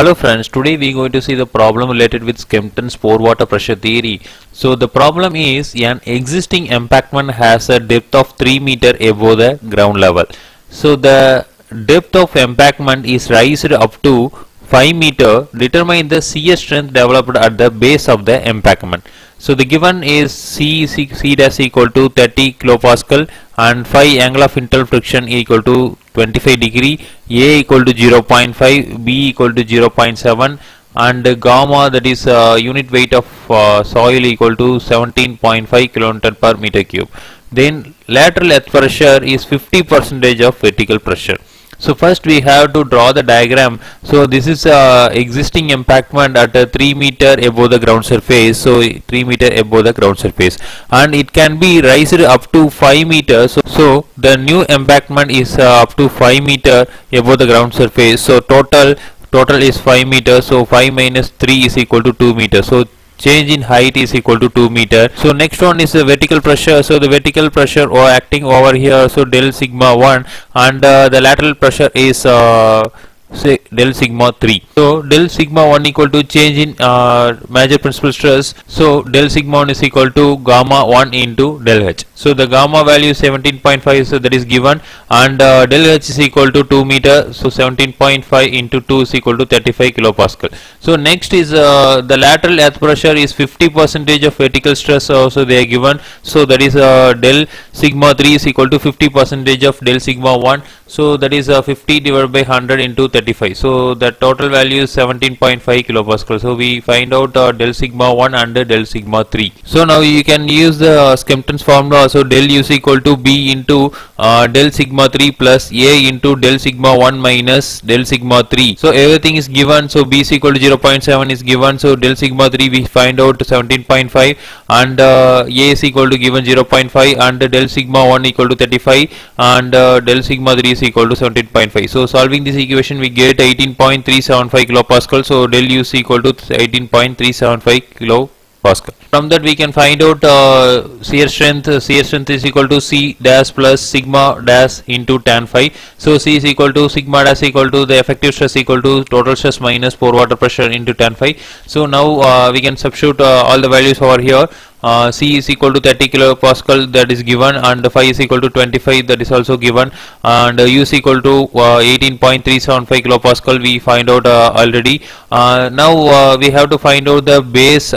Hello friends, today we are going to see the problem related with Skempton's pore water pressure theory. So the problem is an existing embankment has a depth of 3 meter above the ground level. So the depth of embankment is raised up to 5 meter. Determine the shear strength developed at the base of the embankment. So the given is C, C, C dash equal to 30 kilopascal and phi angle of internal friction equal to 25 degree, A equal to 0.5, B equal to 0.7 and gamma that is uh, unit weight of uh, soil equal to 17.5 kilonewton per meter cube. Then lateral earth pressure is 50 percentage of vertical pressure. So first we have to draw the diagram. So this is uh, existing embankment at a 3 meter above the ground surface. So 3 meter above the ground surface and it can be raised up to 5 meters. So, so the new embankment is uh, up to 5 meter above the ground surface. So total total is 5 meters. So 5 minus 3 is equal to 2 meters. So change in height is equal to 2 meter. So next one is the vertical pressure. So the vertical pressure or acting over here. So del sigma 1 and uh, the lateral pressure is uh, say del sigma 3 so del sigma 1 equal to change in uh, major principal stress. So del sigma 1 is equal to gamma 1 into del h. So the gamma value 17.5 so that is given. And uh, del h is equal to 2 meter so 17.5 into 2 is equal to 35 kilopascal. So next is uh, the lateral earth pressure is 50 percentage of vertical stress also they are given. So that is uh, del sigma 3 is equal to 50 percentage of del sigma 1 so that is uh, 50 divided by 100 into 35 so the total value is 17.5 kilopascal. So we find out uh, del sigma 1 and del sigma 3 so now you can use the uh, Skempton's formula. So del u is equal to b into uh, del sigma 3 plus a into del sigma 1 minus del sigma 3 so everything is given. So b is equal to 0.7 is given. So del sigma 3 we find out 17.5 and uh, a is equal to given 0.5 and del sigma 1 equal to 35 and uh, del sigma 3 is equal to 17.5 so solving this equation we get 18.375 kilopascal so del u is equal to 18.375 kilo Pascal. From that we can find out uh, shear strength. Uh, shear strength is equal to C dash plus sigma dash into tan phi. So C is equal to sigma dash equal to the effective stress equal to total stress minus pore water pressure into tan phi. So now uh, we can substitute uh, all the values over here. Uh, C is equal to 30 kilopascal that is given and phi is equal to 25 that is also given and uh, U is equal to uh, 18.375 kilopascal we find out already. Now we have to find out the base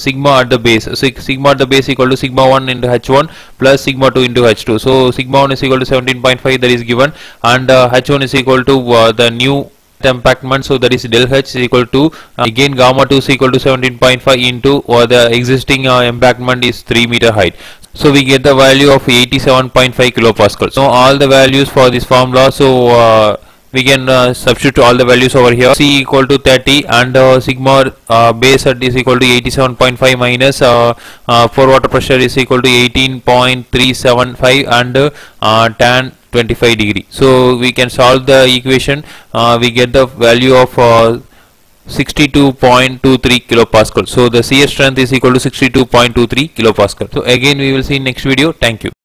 sigma at the base. So sigma at the base equal to sigma 1 into h1 plus sigma 2 into h2. So sigma 1 is equal to 17.5 that is given and uh, h1 is equal to the new embankment so that is del h is equal to uh, again gamma 2 is equal to 17.5 into or the existing uh, embankment is 3 meter height. So we get the value of 87.5 kilopascal. So all the values for this formula so uh, we can uh, substitute all the values over here. C equal to 30 and uh, sigma uh, base at is equal to 87.5 minus uh, uh, pore water pressure is equal to 18.375 and uh, tan 25 degree. So we can solve the equation. We get the value of uh, 62.23 kilopascal. So the shear strength is equal to 62.23 kilopascal. So again we will see in next video. Thank you